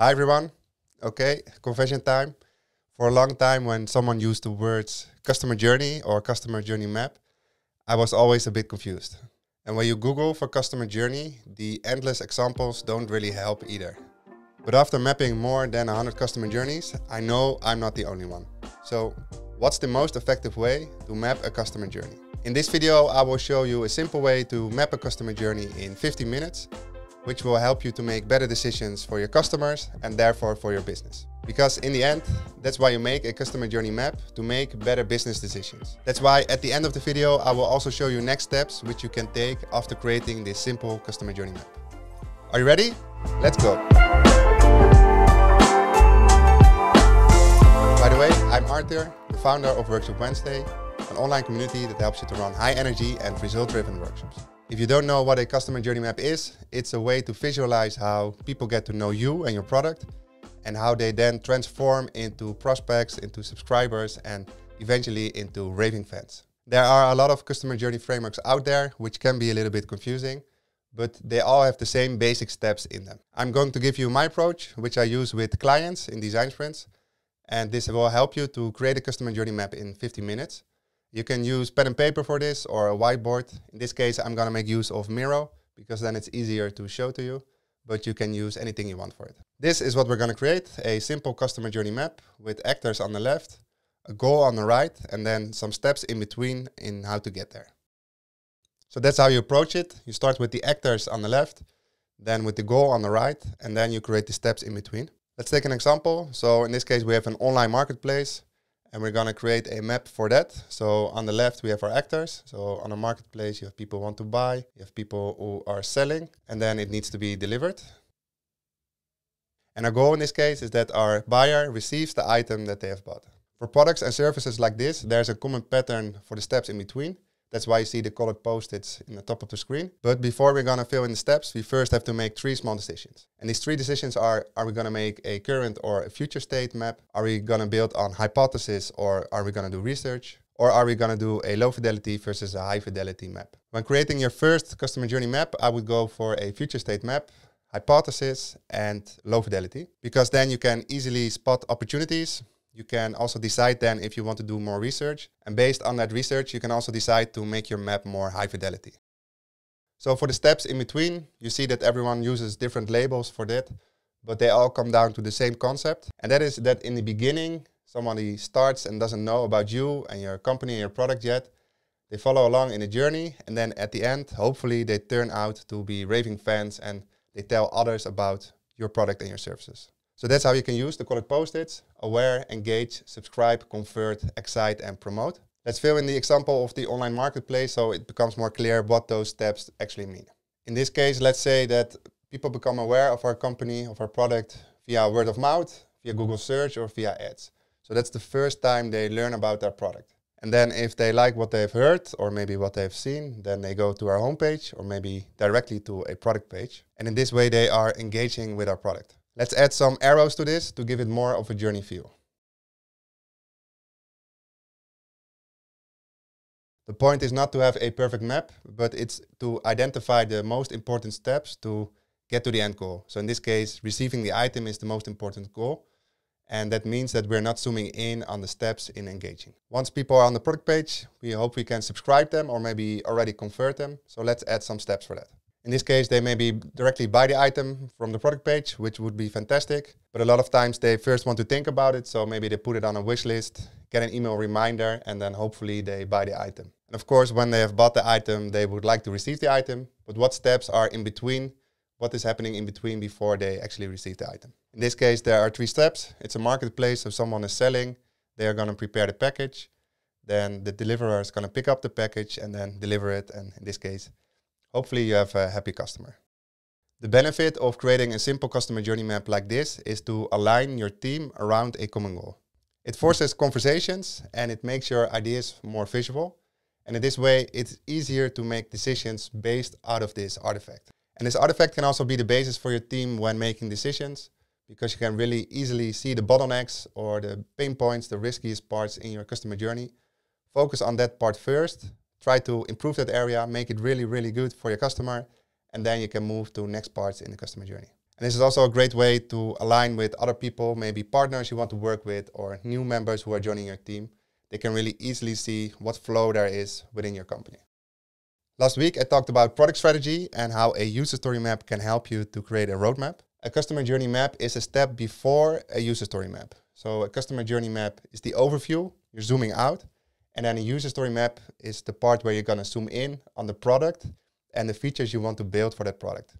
Hi everyone. Okay, confession time. For a long time, when someone used the words customer journey or customer journey map, I was always a bit confused. And when you Google for customer journey, the endless examples don't really help either. But after mapping more than 100 customer journeys, I know I'm not the only one. So, what's the most effective way to map a customer journey? In this video, I will show you a simple way to map a customer journey in 15 minutes which will help you to make better decisions for your customers and therefore for your business. Because in the end, that's why you make a customer journey map to make better business decisions. That's why at the end of the video, I will also show you next steps which you can take after creating this simple customer journey map. Are you ready? Let's go. By the way, I'm Arthur, the founder of Workshop Wednesday, an online community that helps you to run high energy and result-driven workshops. If you don't know what a customer journey map is, it's a way to visualize how people get to know you and your product and how they then transform into prospects, into subscribers, and eventually into raving fans. There are a lot of customer journey frameworks out there, which can be a little bit confusing, but they all have the same basic steps in them. I'm going to give you my approach, which I use with clients in design sprints, and this will help you to create a customer journey map in 50 minutes. You can use pen and paper for this or a whiteboard. In this case, I'm gonna make use of Miro because then it's easier to show to you, but you can use anything you want for it. This is what we're gonna create, a simple customer journey map with actors on the left, a goal on the right, and then some steps in between in how to get there. So that's how you approach it. You start with the actors on the left, then with the goal on the right, and then you create the steps in between. Let's take an example. So in this case, we have an online marketplace and we're to create a map for that. So on the left, we have our actors. So on a marketplace, you have people who want to buy, you have people who are selling, and then it needs to be delivered. And our goal in this case is that our buyer receives the item that they have bought. For products and services like this, there's a common pattern for the steps in between. That's why you see the colored post-its in the top of the screen. But before we're gonna fill in the steps, we first have to make three small decisions. And these three decisions are, are we gonna make a current or a future state map? Are we gonna build on hypothesis or are we gonna do research? Or are we gonna do a low fidelity versus a high fidelity map? When creating your first customer journey map, I would go for a future state map hypothesis and low fidelity because then you can easily spot opportunities you can also decide then if you want to do more research. And based on that research, you can also decide to make your map more high fidelity. So for the steps in between, you see that everyone uses different labels for that, but they all come down to the same concept. And that is that in the beginning, somebody starts and doesn't know about you and your company and your product yet. They follow along in the journey, and then at the end, hopefully they turn out to be raving fans and they tell others about your product and your services. So that's how you can use the colored post-its, aware, engage, subscribe, convert, excite, and promote. Let's fill in the example of the online marketplace so it becomes more clear what those steps actually mean. In this case, let's say that people become aware of our company, of our product via word of mouth, via Google search or via ads. So that's the first time they learn about our product. And then if they like what they've heard or maybe what they've seen, then they go to our homepage or maybe directly to a product page. And in this way, they are engaging with our product. Let's add some arrows to this to give it more of a journey feel. The point is not to have a perfect map, but it's to identify the most important steps to get to the end goal. So in this case, receiving the item is the most important goal. And that means that we're not zooming in on the steps in engaging. Once people are on the product page, we hope we can subscribe them or maybe already convert them. So let's add some steps for that. In this case, they maybe directly buy the item from the product page, which would be fantastic. But a lot of times they first want to think about it. So maybe they put it on a wish list, get an email reminder, and then hopefully they buy the item. And of course, when they have bought the item, they would like to receive the item. But what steps are in between? What is happening in between before they actually receive the item? In this case, there are three steps. It's a marketplace. So someone is selling, they are going to prepare the package. Then the deliverer is going to pick up the package and then deliver it. And in this case, Hopefully you have a happy customer. The benefit of creating a simple customer journey map like this is to align your team around a common goal. It forces conversations and it makes your ideas more visual. And in this way, it's easier to make decisions based out of this artifact. And this artifact can also be the basis for your team when making decisions because you can really easily see the bottlenecks or the pain points, the riskiest parts in your customer journey. Focus on that part first try to improve that area, make it really, really good for your customer, and then you can move to next parts in the customer journey. And this is also a great way to align with other people, maybe partners you want to work with or new members who are joining your team. They can really easily see what flow there is within your company. Last week, I talked about product strategy and how a user story map can help you to create a roadmap. A customer journey map is a step before a user story map. So a customer journey map is the overview, you're zooming out, and then a user story map is the part where you're gonna zoom in on the product and the features you want to build for that product.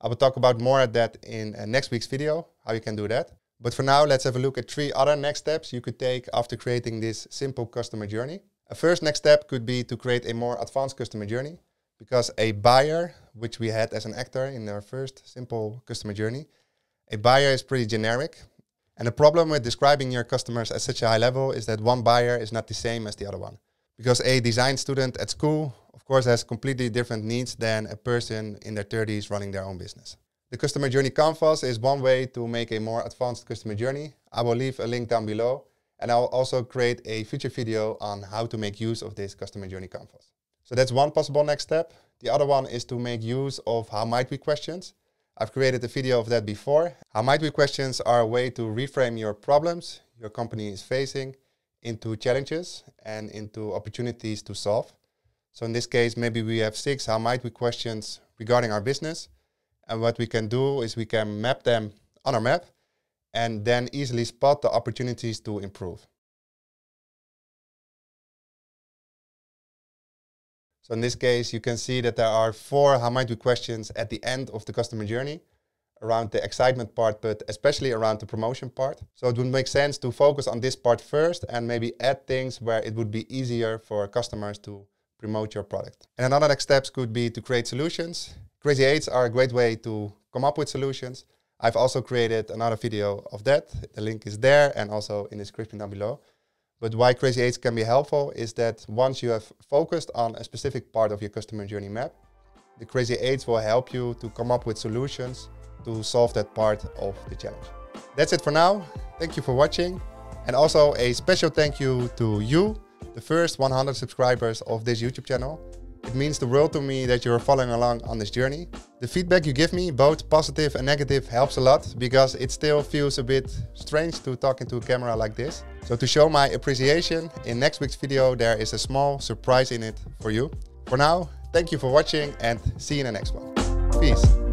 I will talk about more of that in uh, next week's video, how you can do that. But for now, let's have a look at three other next steps you could take after creating this simple customer journey. A first next step could be to create a more advanced customer journey because a buyer, which we had as an actor in our first simple customer journey, a buyer is pretty generic. And the problem with describing your customers at such a high level is that one buyer is not the same as the other one. Because a design student at school of course, has completely different needs than a person in their 30s running their own business. The customer journey canvas is one way to make a more advanced customer journey. I will leave a link down below and I'll also create a future video on how to make use of this customer journey canvas. So that's one possible next step. The other one is to make use of how might we questions. I've created a video of that before. How might we questions are a way to reframe your problems your company is facing into challenges and into opportunities to solve. So in this case, maybe we have six how might we questions regarding our business. And what we can do is we can map them on our map and then easily spot the opportunities to improve. So in this case, you can see that there are four how might we questions at the end of the customer journey around the excitement part, but especially around the promotion part. So it would make sense to focus on this part first and maybe add things where it would be easier for customers to promote your product. And another next steps could be to create solutions. Crazy Eights are a great way to come up with solutions. I've also created another video of that. The link is there and also in the description down below. But why Crazy Eights can be helpful is that once you have focused on a specific part of your customer journey map, the Crazy Eights will help you to come up with solutions to solve that part of the challenge. That's it for now. Thank you for watching. And also a special thank you to you the first 100 subscribers of this YouTube channel. It means the world to me that you're following along on this journey. The feedback you give me, both positive and negative, helps a lot because it still feels a bit strange to talk into a camera like this. So to show my appreciation, in next week's video there is a small surprise in it for you. For now, thank you for watching and see you in the next one. Peace.